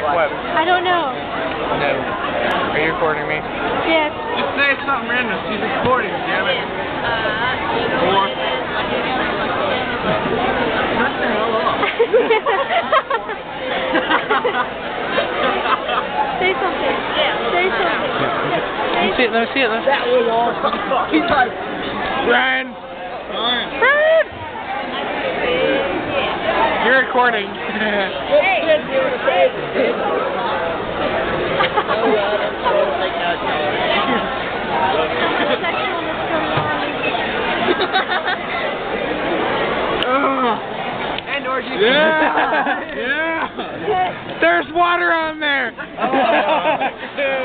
Like what? I don't know. No. Are you recording me? Yes. Just say something random. She's recording, damn it. Four. Shut the hell up. say something. Yeah. Say something. Let me see it. Let me see it. Let me. That was awesome. He's like, Ryan. Ryan. Ryan. You're recording. hey. And orgy. Yeah! Yeah! There's water on there! Oh.